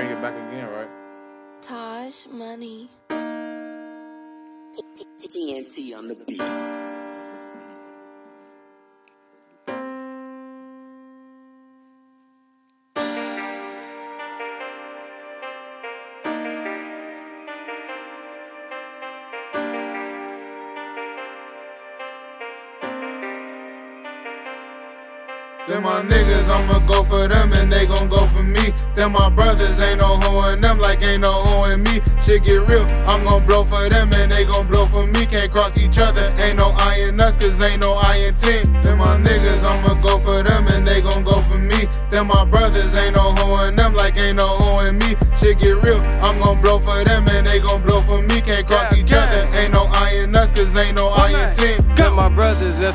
bring it back again, right? Taj Money. TNT on the beat. Them my niggas, I'ma go for them and they gon' go for me. Them my brothers, ain't no hoe them like ain't no hoe me. Shit get real, I'm gon' blow for them and they gon' blow for me. Can't cross each other, ain't no I in us, cause ain't no I in team. Them my niggas, I'ma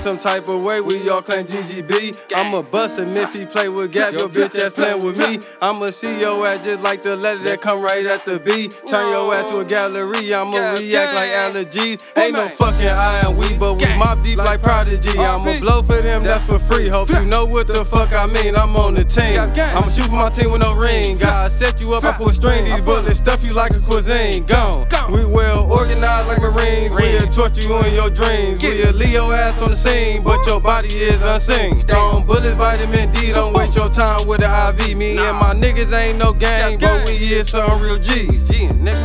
some type of way, we all claim GGB. I'ma bust him if he play with Gap, your bitch ass playing with me. I'ma see your ass just like the letter that come right at the B. Turn your ass to a gallery, I'ma react like allergies. Ain't no fucking I and we, but we mob deep like Prodigy. I'ma blow for them, that's for free. Hope you know what the fuck I mean, I'm on the team. I'ma shoot for my team with no ring. God set you up, I pull string, these bullets stuff you like a cuisine. Gone. We well organized like Marines, we'll torture you in your dreams. We'll leave your ass on the scene, but your body is unseen. Strong bullets, vitamin D, don't waste your time with the IV. Me and my niggas ain't no gang, but we is some real G's.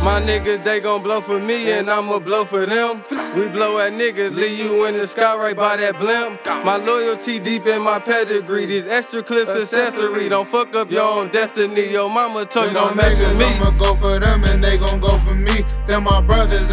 My niggas, they gon' blow for me, and I'ma blow for them. We blow at niggas, leave you in the sky right by that blimp. My loyalty deep in my pedigree, these extra clips accessory. Don't fuck up your own destiny. Your mama told you don't mess with niggas, me. I'ma go for them and they gon' go for me. Them my brothers,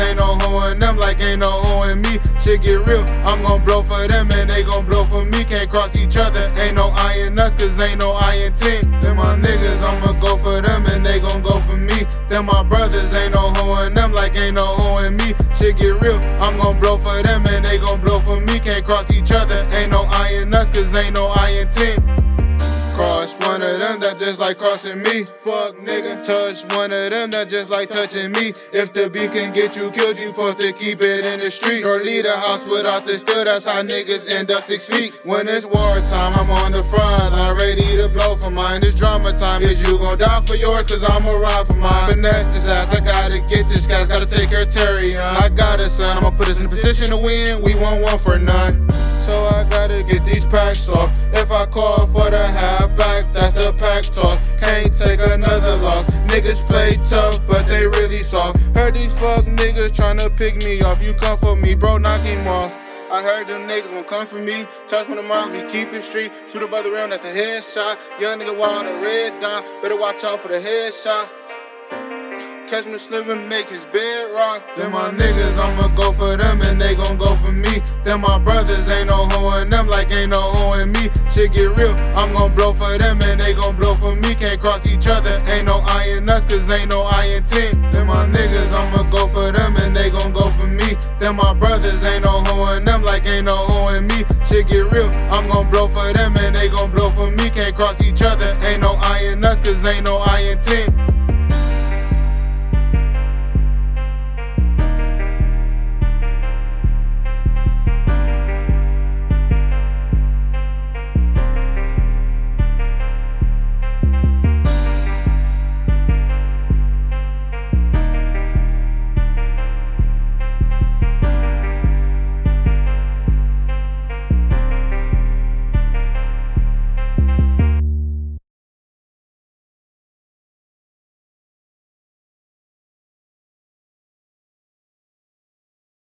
Shit get real, I'm gon' blow for them and they gon' blow for me. Can't cross each other, ain't no I in us, cause ain't no I in team. Them my niggas, I'ma go for them and they gon' go for me. Them my brothers, ain't no hoe in them like ain't no hoe in me. Shit get real, I'm gon' blow for them and they gon' blow for me. Can't cross each other, ain't no I in us, cause ain't no I in team. Cross one of them that just like crossing me. Fuck nigga. Touch one of them that just like touching me. If the beat can get you killed, you supposed to keep it in the street. Or leave the house without the steel. That's how niggas end up six feet. When it's war time, I'm on the front. I'm ready to blow for mine. It's drama time. Is you gon' die for yours? Cause I'ma ride for mine. Finesse this ass. I gotta get this guys. Gotta take of Terry. I got a son. I'ma put us in a position to win. We want one for none. So I gotta get these packs off. If I call niggas tryna pick me off. You come for me, bro, knock him off. I heard them niggas won't come for me. Touch when the mark, we keep it street. Shoot by the rim, that's a headshot. Young nigga wild, a red dot. Better watch out for the headshot. Catch me slipping, make his bed rock. Them my niggas, I'ma go for them and they gon' go for me. Them my brothers, ain't no hoe in them like ain't no hoe in me. Shit get real, I'm gon' blow for them and they gon' blow for me. Can't cross each other, ain't no I in us, cause ain't no I in team. Them my niggas, I'ma go Them my brothers, ain't no hoe in them like ain't no hoe in me. Shit get real, I'm gon' blow for them and they gon' blow for me. Can't cross each other, ain't no I in us, cause ain't no I in team.